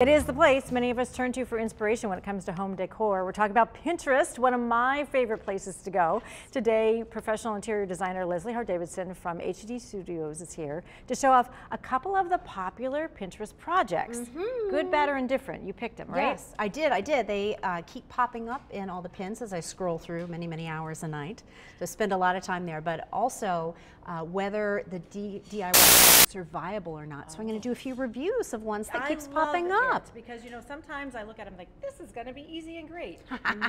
It is the place many of us turn to for inspiration when it comes to home decor. We're talking about Pinterest, one of my favorite places to go. Today, professional interior designer Leslie Hart Davidson from HD Studios is here to show off a couple of the popular Pinterest projects. Mm -hmm. Good, bad, or indifferent. You picked them, right? Yes, I did. I did. They uh, keep popping up in all the pins as I scroll through many, many hours a night. So spend a lot of time there, but also uh, whether the D DIY projects are viable or not. So I'm going to do a few reviews of ones that I keeps popping up up. Because, you know, sometimes I look at them like, this is going to be easy and great.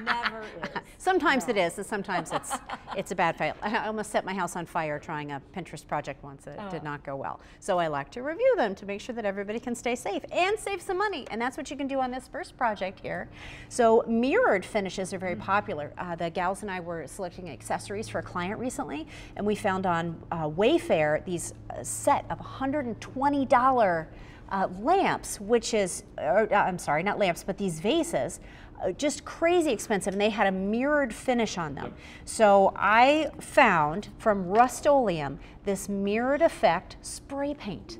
Never is. Sometimes no. it is, and sometimes it's it's a bad fail. I almost set my house on fire trying a Pinterest project once. It oh. did not go well. So I like to review them to make sure that everybody can stay safe and save some money. And that's what you can do on this first project here. So mirrored finishes are very mm -hmm. popular. Uh, the gals and I were selecting accessories for a client recently, and we found on uh, Wayfair these uh, set of $120 uh, lamps, which is, or, uh, I'm sorry, not lamps, but these vases, uh, just crazy expensive, and they had a mirrored finish on them. So I found from Rust-Oleum this mirrored effect spray paint.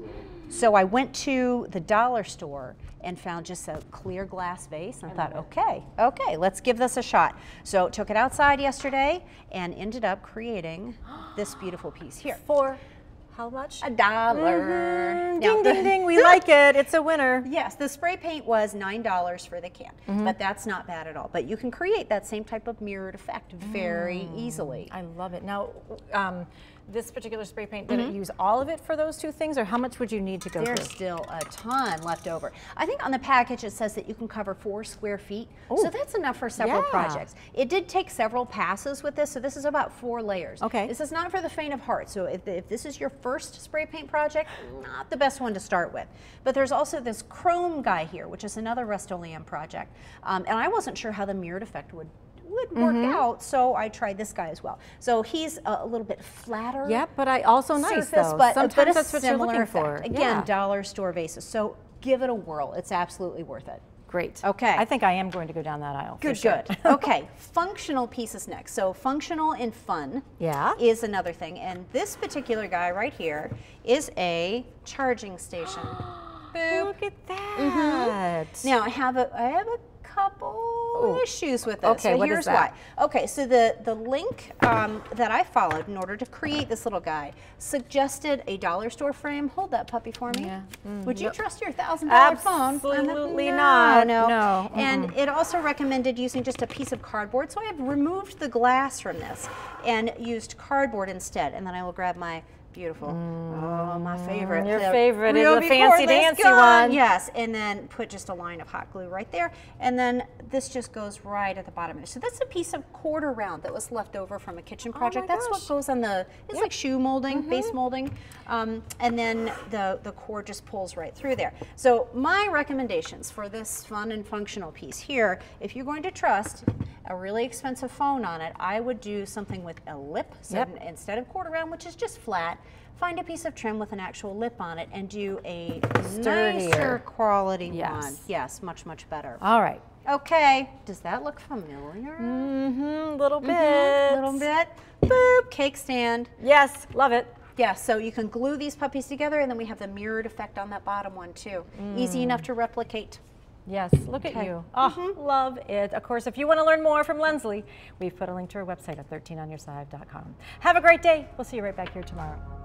So I went to the dollar store and found just a clear glass vase and I thought, okay, okay, let's give this a shot. So took it outside yesterday and ended up creating this beautiful piece here. For how much? A dollar. Mm -hmm. Ding, ding, ding. We like it. It's a winner. Yes, the spray paint was $9 for the can, mm -hmm. but that's not bad at all. But you can create that same type of mirrored effect very mm. easily. I love it. Now, um, this particular spray paint, did mm -hmm. it mm-hmm. use all of it for those two things, or how much would you need to go through? There's through? still a ton left over. I think on the package it says that you can cover four square feet, Ooh. so that's enough for several yeah. projects. It did take several passes with this, so this is about four layers. Okay. This is not for the faint of heart, so if, if this is your first spray paint project, not the best one to start with. But there's also this chrome guy here, which is another Rust-Oleum project, um, and I wasn't sure how the mirrored effect would would work mm -hmm. out, so I tried this guy as well. So he's a, little bit flatter. Yep, but I also nice surface, though. But, Sometimes but that's what you're looking effect. for. Again, yeah. dollar store basis. So give it a whirl. It's absolutely worth it. Great. Okay. I think I am going to go down that aisle. Good, sure. good. okay, functional pieces next. So functional and fun yeah. is another thing. And this particular guy right here is a charging station. Look at that. Mm -hmm. Now I have a I have a couple Ooh. issues with this. Okay, so what here's why. Okay, so the, the link um, that I followed in order to create this little guy suggested a dollar store frame. Hold that puppy for me. Yeah. Mm, Would you yep. trust your $1,000 phone? Absolutely no, not. No. no. And mm -mm. it also recommended using just a piece of cardboard. So I have removed the glass from this and used cardboard instead. And then I will grab my Beautiful. Mm. Oh, my favorite. Your the favorite is the fancy dancy gun. one. Yes, and then put just a line of hot glue right there. And then this just goes right at the bottom of it. So that's a piece of quarter round that was left over from a kitchen oh project. Oh that's gosh. what goes on the, it's yep. like shoe molding, mm -hmm. base molding. Um, and then the, the core just pulls right through there. So my recommendations for this fun and functional piece here, if you're going to trust a really expensive phone on it, I would do something with a lip. So yep. instead of quarter round, which is just flat, find a piece of trim with an actual lip on it and do a Sturdier. nicer quality yes. one. Yes, much, much better. All right. Okay, does that look familiar? Mm-hmm, little bit. Mm -hmm, little bit. Boop, cake stand. Yes, love it. Yeah, so you can glue these puppies together and then we have the mirrored effect on that bottom one too. Mm. Easy enough to replicate. Yes, look okay. at you. Oh, mm -hmm. love it. Of course, if you want to learn more from Leslie, we've put a link to her website at 13onyourside.com. Have a great day. We'll see you right back here tomorrow.